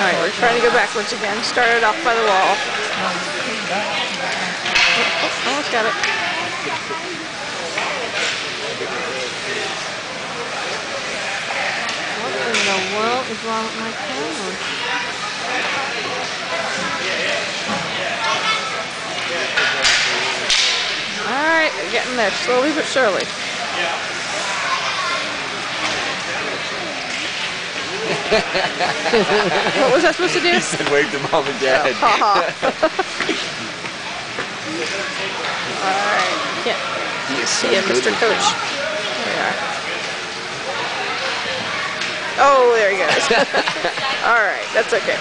Alright, we're trying to go backwards again. Started off by the wall. Oh, almost got it. What in the world is wrong with my camera? Alright, we're getting there, slowly but surely. what was I supposed to do? He said wave to mom and dad. Alright, can't He is so see him, good Mr. Coach. them. There we are. Oh, there he goes. Alright, that's okay.